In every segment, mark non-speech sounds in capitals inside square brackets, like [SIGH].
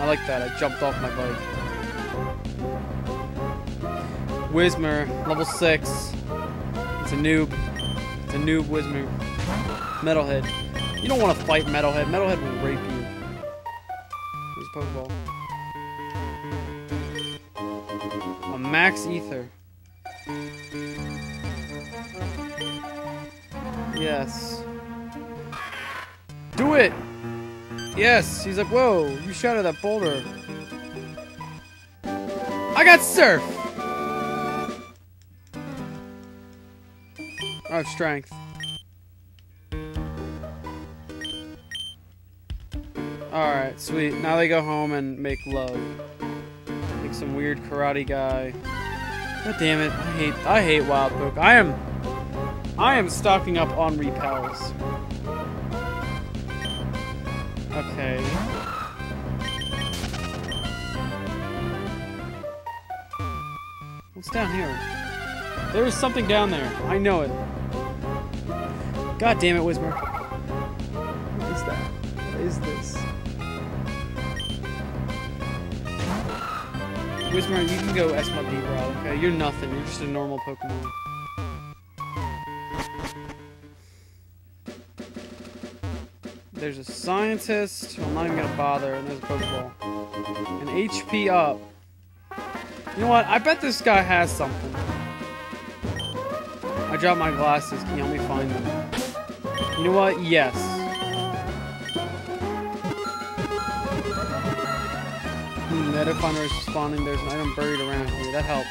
I like that. I jumped off my bike. Whismur, level 6. It's a noob. It's a noob Whismur. Metalhead. You don't want to fight Metalhead. Metalhead will rape you. Where's Pokeball? A Max Ether. Yes. Do it! Yes! He's like, whoa, you shot at that boulder. I got surf! I have strength. Alright, sweet. Now they go home and make love. Like some weird karate guy. God damn it. I hate I hate wild poke. I am I am stocking up on repels. Okay. What's down here? There is something down there. I know it. God damn it, Whismur. What is that? What is this? Whismur, you can go SMD route, okay? You're nothing. You're just a normal Pokemon. There's a scientist. I'm not even gonna bother. And there's a Pokeball. An HP up. You know what? I bet this guy has something. I dropped my glasses. Can you help me find them? You know what? Yes. Hmm, the finder is responding. There's an item buried around here. That helps.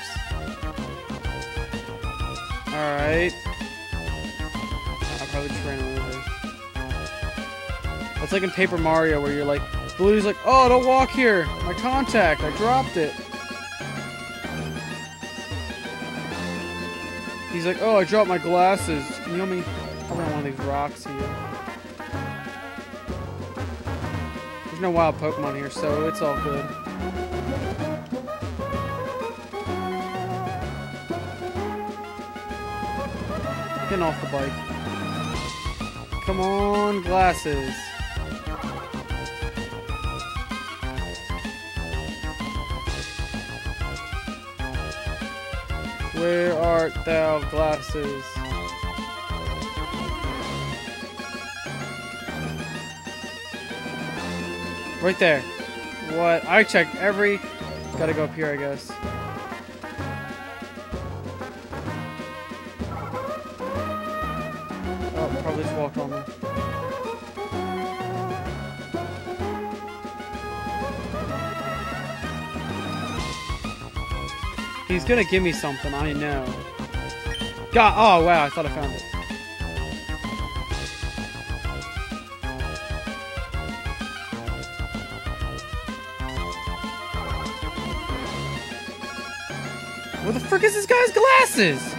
Alright. I'll probably just ran over. It's like in Paper Mario where you're like, Blue's like, oh, don't walk here. My contact. I dropped it. He's like, oh, I dropped my glasses. Can you help me? I'm on one of these rocks here. There's no wild Pokemon here, so it's all good. Getting off the bike. Come on, glasses. Where art thou, glasses? Right there. What? I checked every... Gotta go up here, I guess. Oh, probably just walked on me. He's gonna give me something, I know. God, oh wow, I thought I found it. Where the frick is this guy's glasses?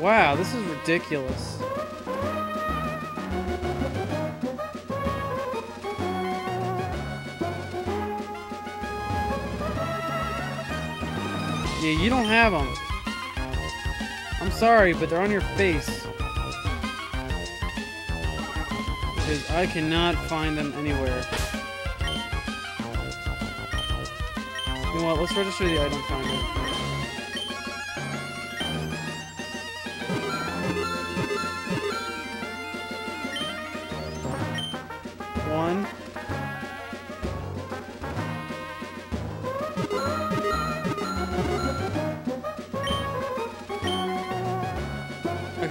Wow, this is ridiculous. Yeah, you don't have them. I'm sorry, but they're on your face. Because I cannot find them anywhere. You know what, let's register the item finder. One.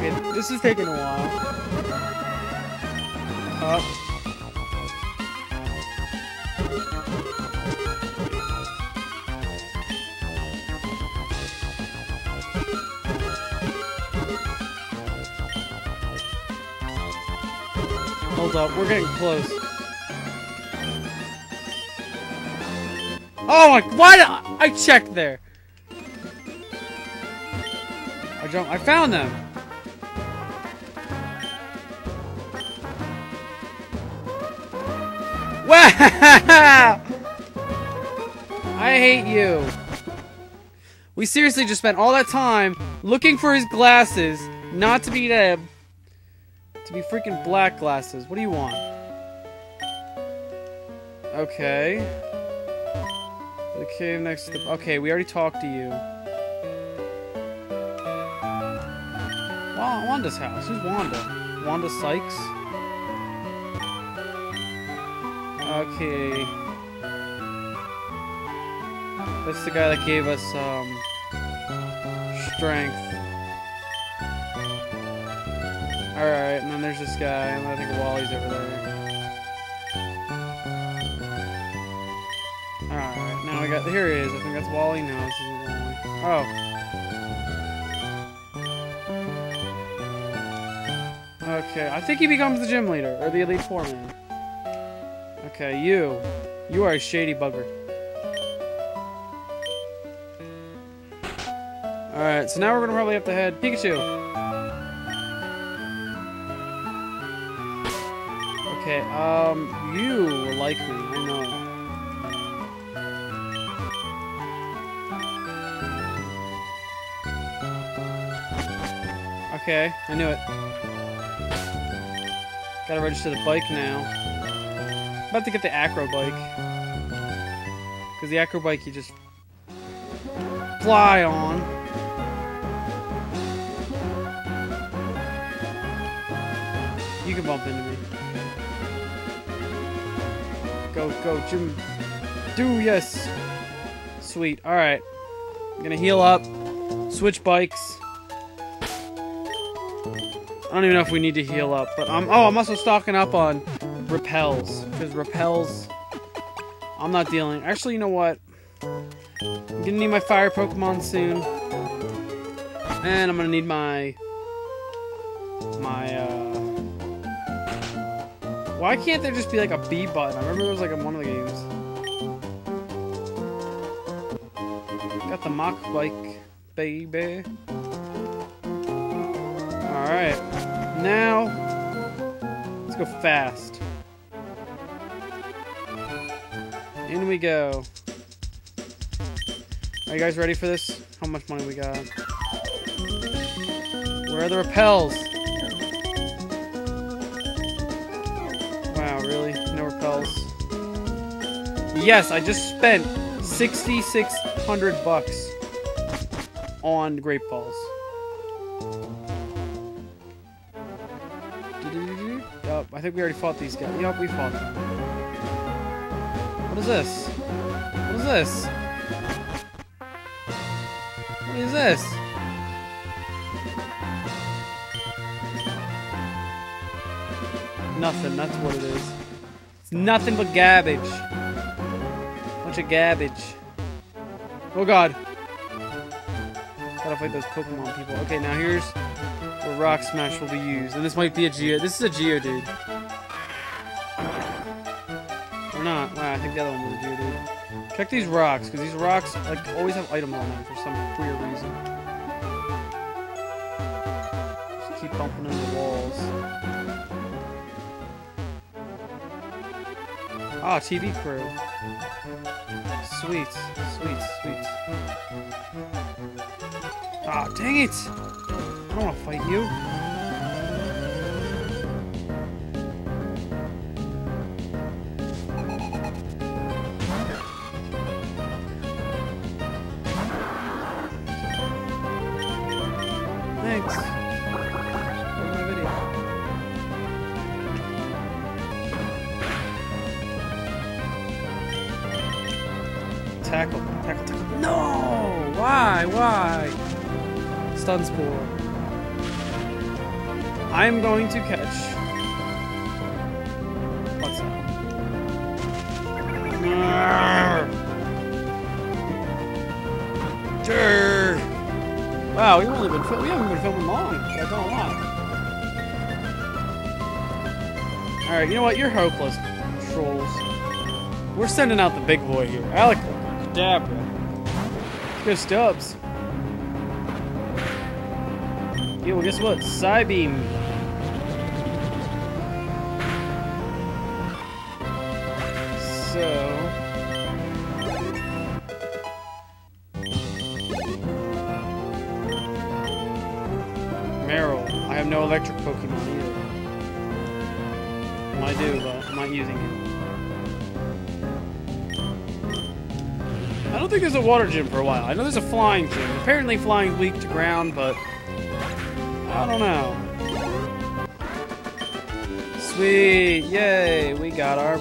Okay, this is taking a while. Up. Hold up, we're getting close. Oh my, why did I, I checked there? I jumped, I found them. Wow! [LAUGHS] I hate you. We seriously just spent all that time looking for his glasses, not to be Eb, to be freaking black glasses. What do you want? Okay. The cave next to the... Okay, we already talked to you. Wa- Wanda's house. Who's Wanda? Wanda Sykes? Okay. That's the guy that gave us, um... Strength. Alright, and then there's this guy, and I think Wally's over there. Alright, now we got, here he is. I think that's Wally. No, this isn't Wally. Oh. Okay, I think he becomes the gym leader, or the Elite Four man. Okay, you. You are a shady bugger. Alright, so now we're gonna probably have to head Pikachu. Okay, um, you will like me, I know. Okay, I knew it. Gotta register the bike now. About to get the acro bike. Because the acro bike you just fly on. You can bump into me. Go, go, Jim. Do, yes. Sweet. Alright. I'm gonna heal up. Switch bikes. I don't even know if we need to heal up, but I'm. Oh, I'm also stocking up on repels because repels. I'm not dealing. Actually, you know what? I'm gonna need my fire Pokemon soon, and I'm gonna need my my. uh... Why can't there just be like a B button? I remember there was like in one of the games. Got the Mach Bike, baby. Alright. Now, let's go fast. In we go. Are you guys ready for this? How much money we got? Where are the repels? Wow, really? No repels. Yes, I just spent 6,600 bucks on Great Balls. Yup, I think we already fought these guys. Yup, we fought them. What is this? What is this? What is this? Nothing, that's what it is. It's nothing but garbage. Bunch of garbage. Oh god. Gotta fight those Pokemon people. Okay, now here's where Rock Smash will be used. And this might be a Geo. This is a Geodude. Or not. I think the other one was a Geodude. Check these rocks, because these rocks like always have items on them for some weird reason. Just keep bumping into walls. Ah, TV crew. Sweet, sweet, sweet. Ah, dang it! I don't want to fight you. Tackle, tackle, tackle. No! Why? Why? Stun Spore. I'm going to catch. What's that? Grrr. Wow, we've only been we haven't been filming long. I've done a lot. All right, you know what? You're hopeless, trolls. We're sending out the big boy here, Alec Dabra. Let's go, Stubbs. Yeah, well, guess what? Psybeam. So. Meryl. I have no electric Pokemon either. gym. I do, but I'm not using it. Don't think there's a water gym for a while. I know there's a flying gym. Apparently flying's weak to ground, but I don't know. Sweet! Yay! We got our